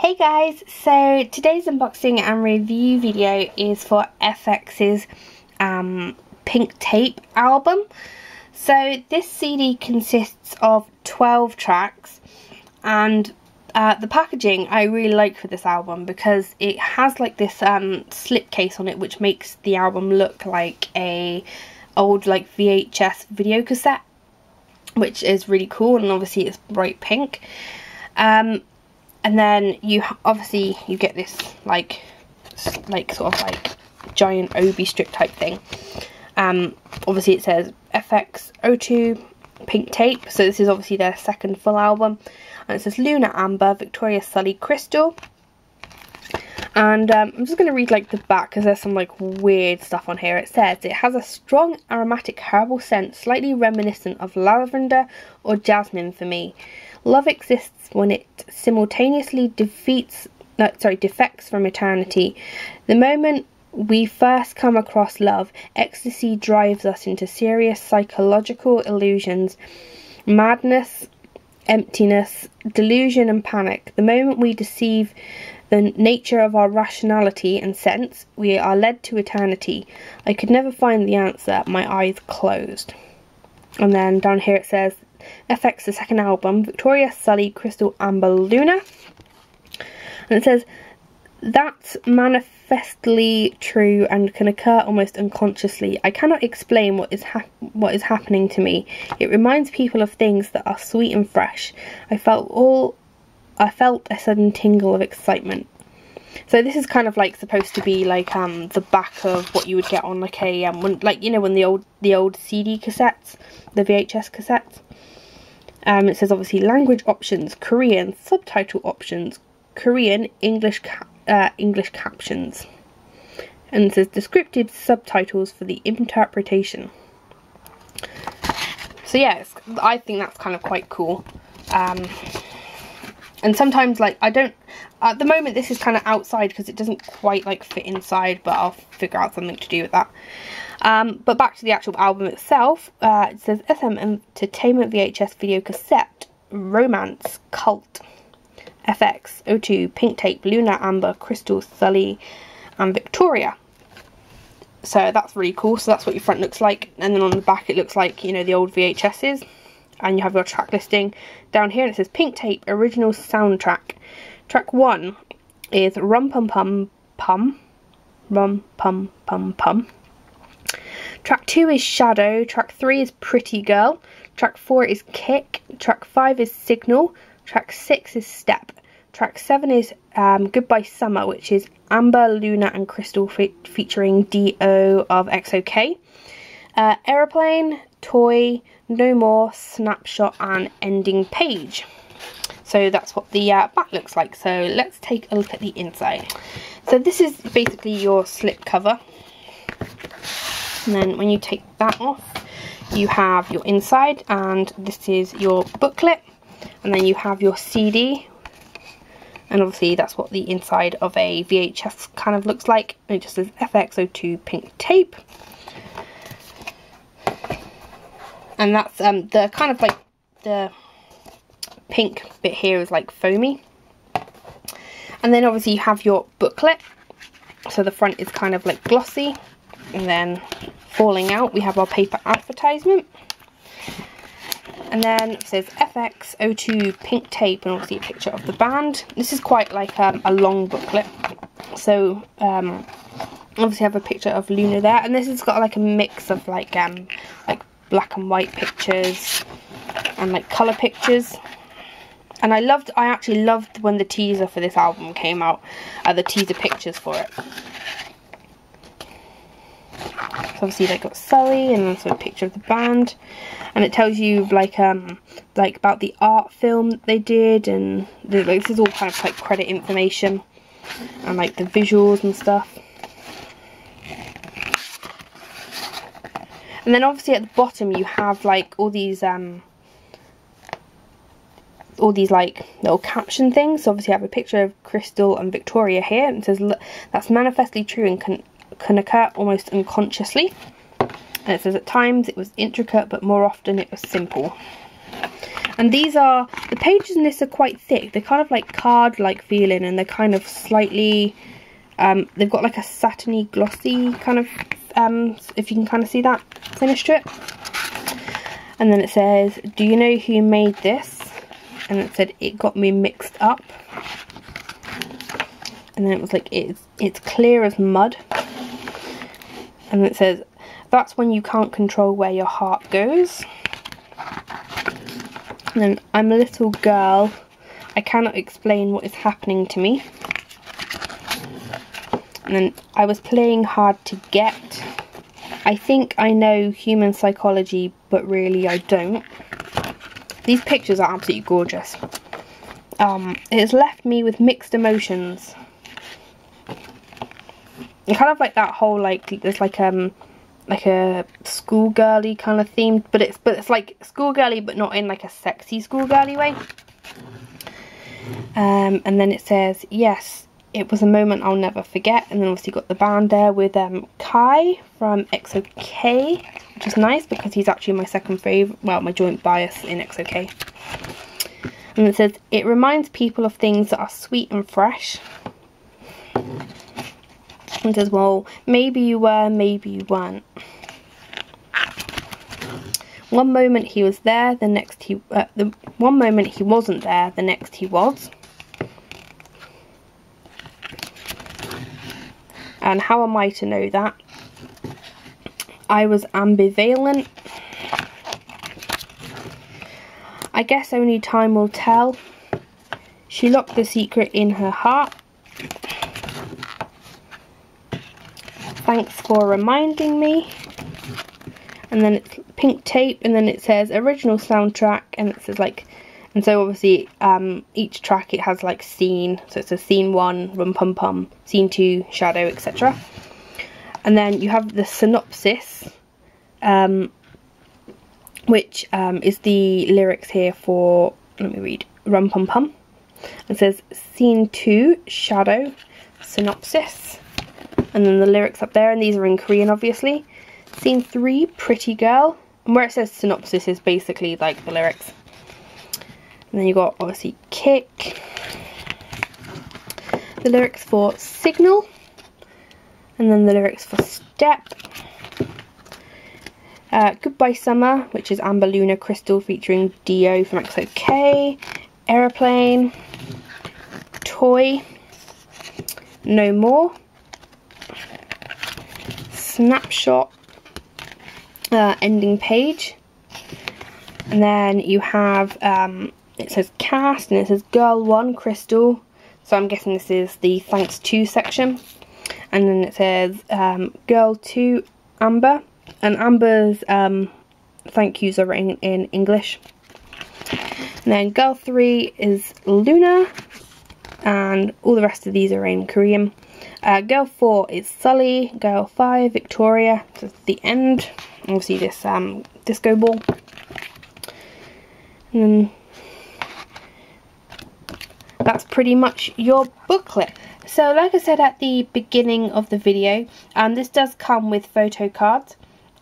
Hey guys, so today's unboxing and review video is for FX's um, Pink Tape album. So this CD consists of 12 tracks and uh, the packaging I really like for this album because it has like this um, slipcase on it which makes the album look like a old like VHS video cassette which is really cool and obviously it's bright pink. Um, and then you obviously you get this like like sort of like giant obi strip type thing. Um obviously it says fx o2 pink tape. So this is obviously their second full album. And it says luna amber victoria Sulli Krystal and um, I'm just going to read like the back because there's some like weird stuff on here. It says it has a strong aromatic herbal scent slightly reminiscent of lavender or jasmine for me. Love exists when it simultaneously defeats, uh, sorry, defects from eternity. The moment we first come across love, ecstasy drives us into serious psychological illusions, madness, emptiness, delusion, and panic. The moment we deceive the nature of our rationality and sense, we are led to eternity. I could never find the answer, my eyes closed. And then down here it says, FX, the second album, Victoria, Sulli, Krystal, Amber, Luna. And it says, that's manifestly true and can occur almost unconsciously. I cannot explain what is what is happening to me. It reminds people of things that are sweet and fresh. I felt all I felt a sudden tingle of excitement. So this is kind of like supposed to be like um the back of what you would get on like a um when, like you know when the old the old CD cassettes, the VHS cassettes. Um, it says obviously language options, Korean, subtitle options, Korean, English, uh, English captions. And it says descriptive subtitles for the interpretation. So yeah, I think that's kind of quite cool. Um, and sometimes like I don't, at the moment this is kind of outside because it doesn't quite like fit inside, but I'll figure out something to do with that. Um, but back to the actual album itself, uh, it says SM Entertainment VHS Video Cassette, Romance, Cult, FX, O2, Pink Tape, Luna, Amber, Krystal, Sulli, and Victoria. So that's really cool. So that's what your front looks like. And then on the back it looks like, you know, the old VHSs. And you have your track listing down here. And it says Pink Tape, Original Soundtrack. Track 1 is Rum Pum Pum Pum. Rum Pum Pum Pum. Track 2 is Shadow, track 3 is Pretty Girl, track 4 is Kick, track 5 is Signal, track 6 is Step, track 7 is um, Goodbye Summer, which is Amber, Luna and Krystal fe featuring D.O. of EXO-K, uh, Aeroplane, Toy, No More, Snapshot and Ending Page. So that's what the uh, back looks like. So let's take a look at the inside. So this is basically your slip cover and then when you take that off you have your inside and this is your booklet and then you have your CD and obviously that's what the inside of a VHS kind of looks like it just says FXO2 pink tape and that's um, the kind of like the pink bit here is like foamy. And then obviously you have your booklet. So the front is kind of like glossy. And then falling out we have our paper advertisement. And then it says FX O2 pink tape and obviously a picture of the band. This is quite like um, a long booklet. So um, obviously have a picture of Luna there. And this has got like a mix of like um like black and white pictures and like colour pictures. And I loved I actually loved when the teaser for this album came out uh, the teaser pictures for it. So obviously they got Sulli and also a picture of the band. And it tells you like um like about the art film they did and the, like, this is all kind of like credit information and like the visuals and stuff and then obviously at the bottom you have like all these um all these like little caption things so obviously I have a picture of Krystal and Victoria here and it says that's manifestly true and can can occur almost unconsciously. And it says at times it was intricate, but more often it was simple. And these are, the pages in this are quite thick. They're kind of like card-like feeling and they're kind of slightly, um, they've got like a satiny, glossy kind of, um, if you can kind of see that finish to it. And then it says, do you know who made this? And it said, it got me mixed up. And then it was like, it's, it's clear as mud. And it says, that's when you can't control where your heart goes. And then I'm a little girl. I cannot explain what is happening to me. And then I was playing hard to get. I think I know human psychology, but really I don't. These pictures are absolutely gorgeous. Um, it has left me with mixed emotions. And kind of like that whole like there's like um like a schoolgirly kind of theme, but it's but it's like schoolgirly, but not in like a sexy schoolgirly way. Um, and then it says, yes, it was a moment I'll never forget. And then obviously got the band there with um, Kai from EXO-K, which is nice because he's actually my second favourite, well, my joint bias in EXO-K. And it says, it reminds people of things that are sweet and fresh. And says, well, maybe you were, maybe you weren't. One moment he was there, the next he, uh, the one moment he wasn't there, the next he was. And how am I to know that? I was ambivalent. I guess only time will tell. She locked the secret in her heart. Thanks for reminding me. And then it's pink tape and then it says original soundtrack and it says like and so obviously um, each track it has like scene. So it says scene one rum pum pum scene two shadow etc and then you have the synopsis um, which um, is the lyrics here for let me read rum pum pum. It says scene two shadow synopsis. And then the lyrics up there and these are in Korean obviously. Scene three pretty girl. And where it says synopsis is basically like the lyrics and then you got obviously kick. The lyrics for signal. And then the lyrics for step. Uh, Goodbye Summer, which is Amber Luna Krystal featuring Dio from EXO-K. Aeroplane. Toy. No More. Snapshot. Uh, ending page. And then you have um, it says cast and it says girl 1 Krystal. So I'm guessing this is the thanks to section. And then it says um, girl 2 amber. And amber's um, thank yous are written in English. And then girl 3 is Luna. And all the rest of these are in Korean. Uh, girl 4 is Sulli. Girl 5 Victoria. To the end. Obviously this um, disco ball. And then that's pretty much your booklet. So like I said at the beginning of the video, um, this does come with photo cards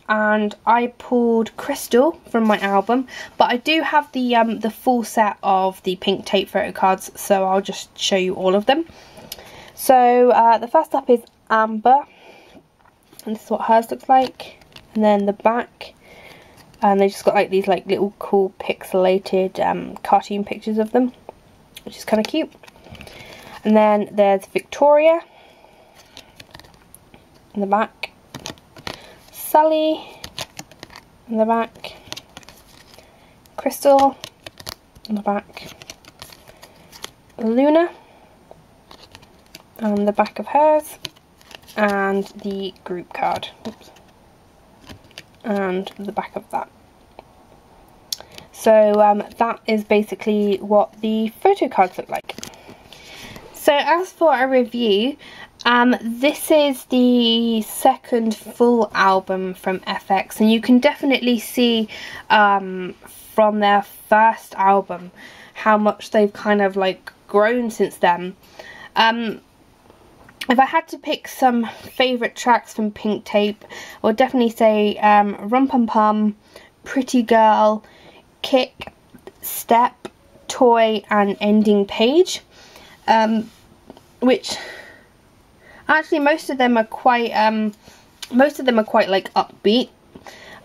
and I pulled Krystal from my album but I do have the um, the full set of the pink tape photo cards so I'll just show you all of them. So uh, the first up is Amber and this is what hers looks like and then the back and they just got like these like little cool pixelated um, cartoon pictures of them which is kind of cute. And then there's Victoria in the back, Sulli in the back, Krystal in the back, Luna on the back of hers, and the group card. Oops. And the back of that. So um, that is basically what the photo cards look like. So as for a review, um, this is the second full album from FX and you can definitely see um, from their first album how much they've kind of like grown since then. Um, if I had to pick some favourite tracks from Pink Tape, I would definitely say um, Rum Pum Pum, Pretty Girl, Kick, Step, Toy and Ending Page. Um, which actually most of them are quite um, most of them are quite like upbeat.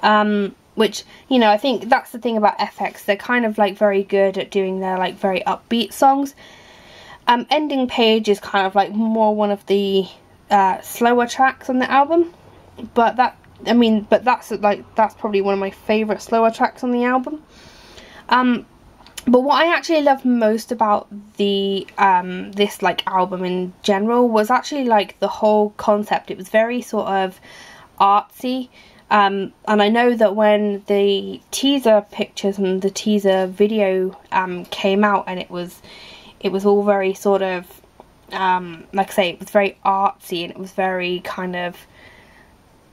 Um, which you know I think that's the thing about FX they're kind of like very good at doing their like very upbeat songs. Um, ending page is kind of like more one of the uh, slower tracks on the album. But that I mean but that's like that's probably one of my favorite slower tracks on the album um, but what I actually loved most about the um, this like album in general was actually like the whole concept. It was very sort of artsy. Um, and I know that when the teaser pictures and the teaser video um, came out, and it was it was all very sort of um, like I say, it was very artsy and it was very kind of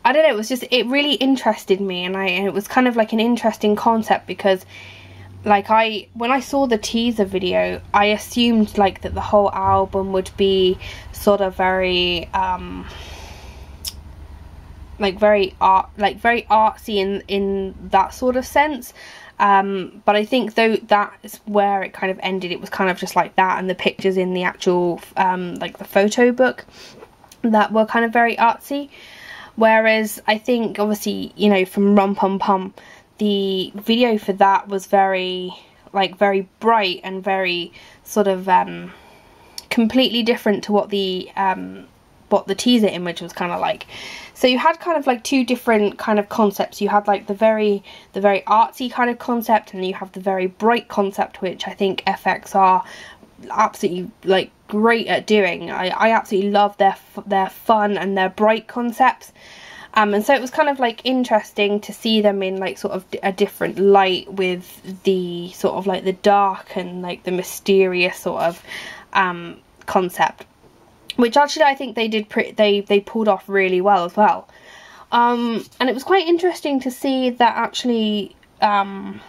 I don't know. It was just it really interested me, and I and it was kind of like an interesting concept because like I when I saw the teaser video I assumed like that the whole album would be sort of very um like very art like very artsy in in that sort of sense um but I think though that's where it kind of ended it was kind of just like that and the pictures in the actual um like the photo book that were kind of very artsy whereas I think obviously you know from Rum Pum Pum the video for that was very like very bright and very sort of um, completely different to what the um, what the teaser image was kind of like. So you had kind of like two different kind of concepts. You had like the very the very artsy kind of concept, and you have the very bright concept, which I think FX are absolutely like great at doing. I, I absolutely love their their fun and their bright concepts. Um, and so it was kind of like interesting to see them in like sort of a different light with the sort of like the dark and like the mysterious sort of um, concept which actually I think they did pretty they they pulled off really well as well um, and it was quite interesting to see that actually um,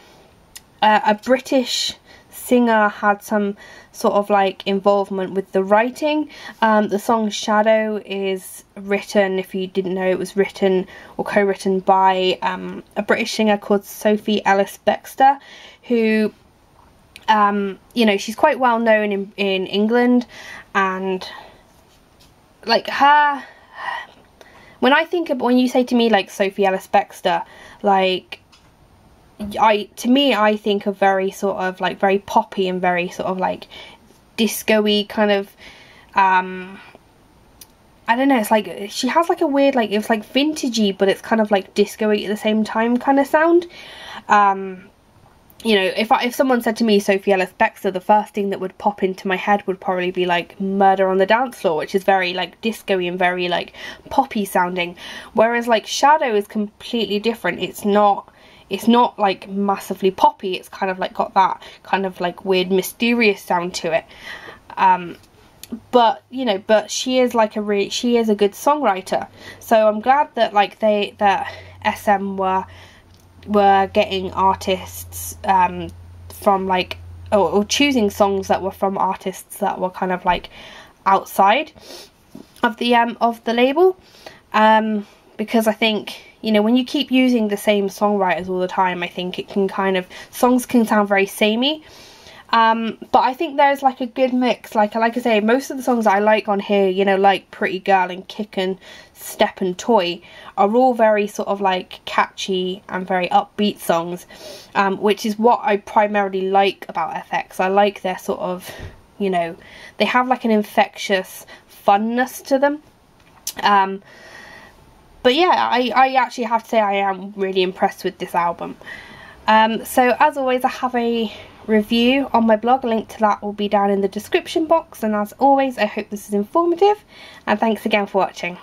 a, a British singer had some sort of like involvement with the writing. Um, the song Shadow is written, if you didn't know, it was written or co-written by um, a British singer called Sophie Ellis Bextor, who, um, you know, she's quite well known in, in England and like her, when I think of, when you say to me like Sophie Ellis Bextor, like I to me I think of very sort of like very poppy and very sort of like disco-y kind of um I don't know, it's like she has like a weird like it's like vintagey but it's kind of like disco-y at the same time kind of sound. Um you know, if I, if someone said to me Sophie Ellis Bextor, the first thing that would pop into my head would probably be like Murder on the Dance Floor, which is very like disco-y and very like poppy sounding. Whereas like Shadow is completely different. It's not it's not like massively poppy it's kind of like got that kind of like weird mysterious sound to it. Um, but you know but she is like a really she is a good songwriter. So i'm glad that like they that sm were were getting artists um, from like or, or choosing songs that were from artists that were kind of like outside of the um of the label. Um because i think you know, when you keep using the same songwriters all the time, I think it can kind of, songs can sound very samey. Um, but I think there's like a good mix. Like like I say, most of the songs I like on here, you know, like Pretty Girl and Kick and Step and Toy, are all very sort of like catchy and very upbeat songs, um, which is what I primarily like about FX. I like their sort of, you know, they have like an infectious funness to them. Um, but yeah, I, I actually have to say I am really impressed with this album. Um, so as always, I have a review on my blog. A link to that will be down in the description box. And as always, I hope this is informative. And thanks again for watching.